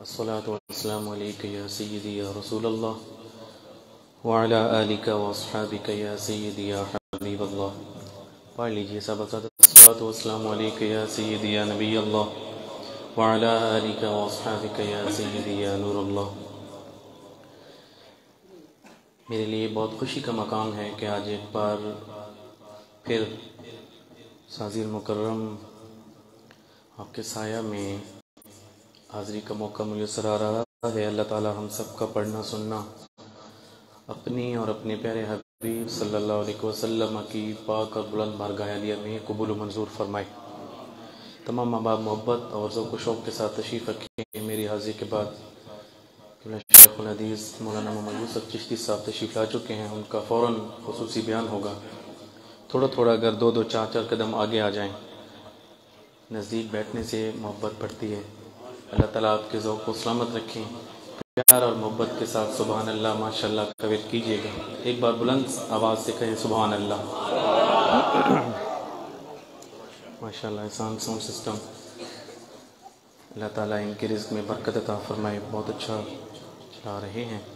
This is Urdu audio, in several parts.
الصلاة والسلام عليك يا سيدي يا رسول الله. وعلى آلك وأصحابك يا سيدي يا حبيب الله. پڑھ لیجیے سب حضرت الصلاة والسلام عليك يا سيدي يا نبي الله. وعلى آلك وأصحابك يا سيدي يا نور الله. میرے لیے بہت خوشی کا مقام ہے کہ آج ایک بار پھر سازی المکرم آپ کے سایہ میں حاضری کا موقع میسر آ رہا ہے۔ اللہ تعالی ہم سب کا پڑھنا، سننا، اپنی اور اپنے پیارے حبیب صلی اللہ علیہ وسلم کی پاک اور بلند بارگاہ علیہ میں قبول و منظور فرمائے۔ تمام ماں باپ محبت اور ذوق و شوق کے ساتھ تشریف رکھیں۔ میری حاضری کے بعد شیخ الحدیث، مولانا محمد یوسف چشتی صاحب تشریف لا چکے ہیں۔ ان کا فوراً خصوصی بیان ہوگا۔ تھوڑا تھوڑا اگر دو دو چار چار قدم آگے آ جائیں، نزدیک بیٹھنے سے محبت بڑھتی ہے۔ اللہ تعالیٰ آپ کے ذوق کو سلامت رکھیں۔ پیار اور محبت کے ساتھ سبحان اللہ ماشاء اللہ قویت کیجیے گا۔ ایک بار بلند آواز سے کہیں سبحان اللہ۔ ماشاء اللہ احسان ساؤنڈ سسٹم اللہ تعالیٰ ان کے رزق میں برکت عطا فرمائے۔ بہت اچھا چلا رہے ہیں۔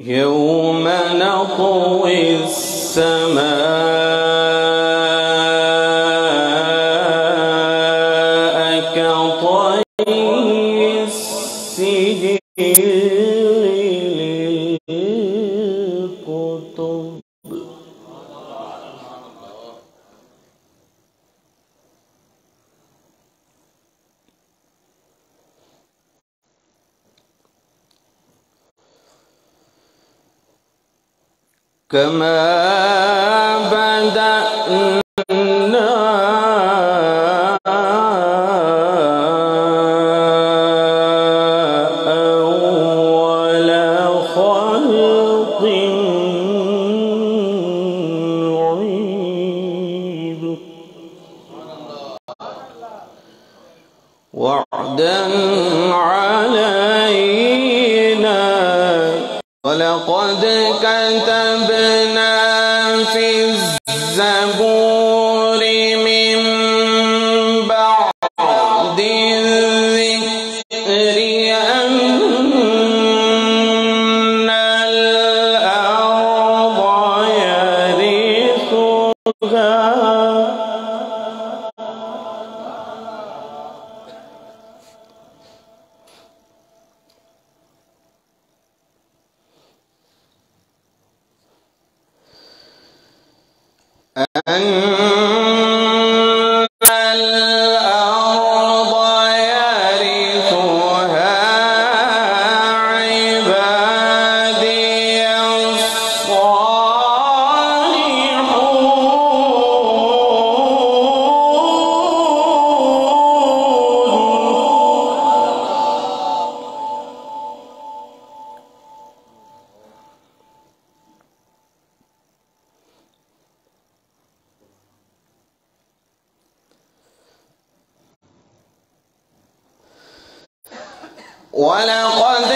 يوم نطوي السماء كما ولقد كتبنا في الزبور أن ولقد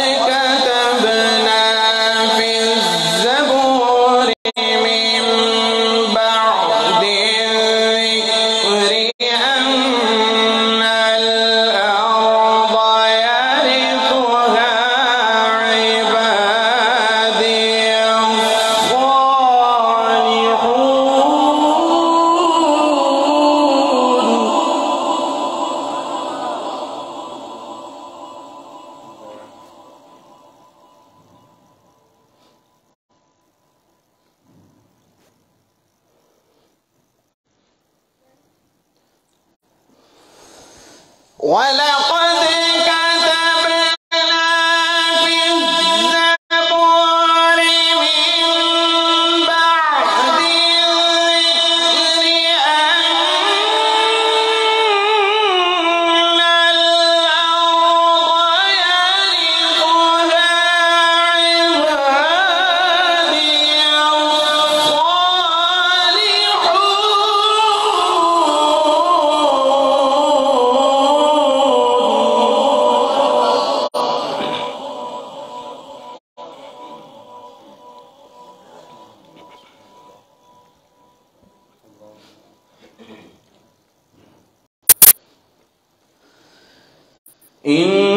我来换的。إن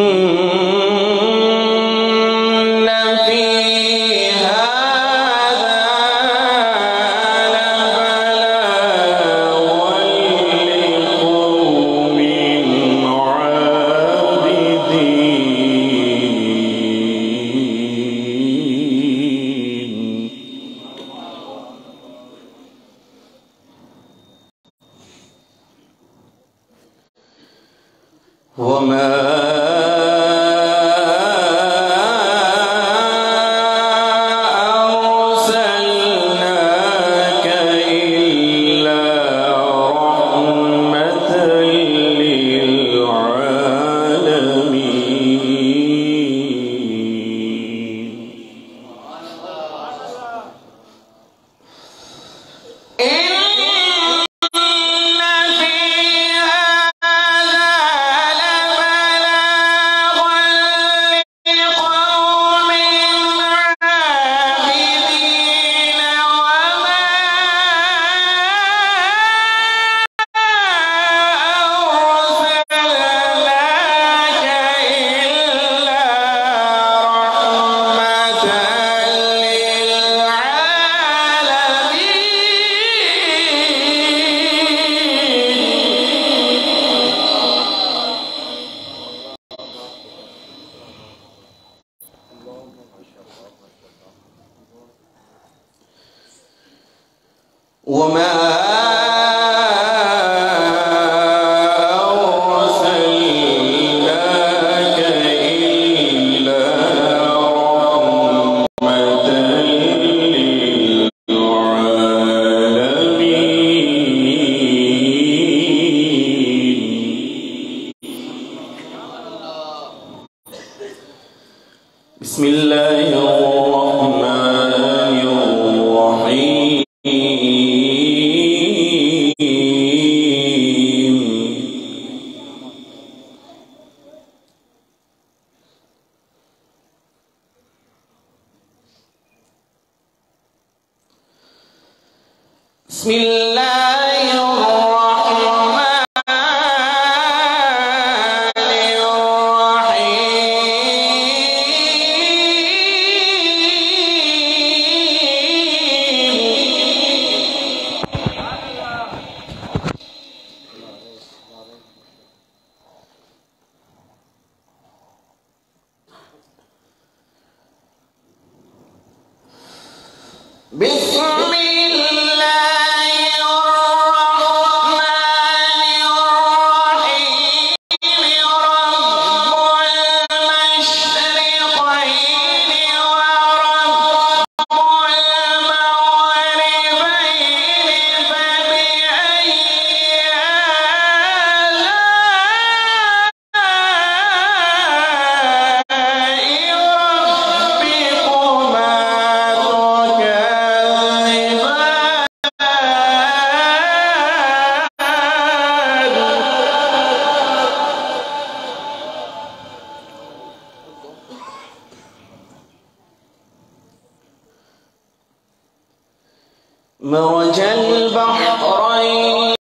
مرج البحرين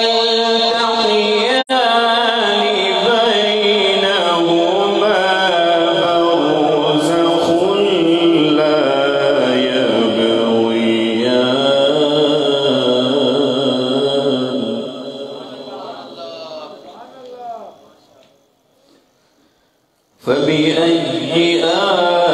يلتقيان بينهما برزخ لا فبأي آلاء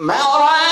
مرج البحرين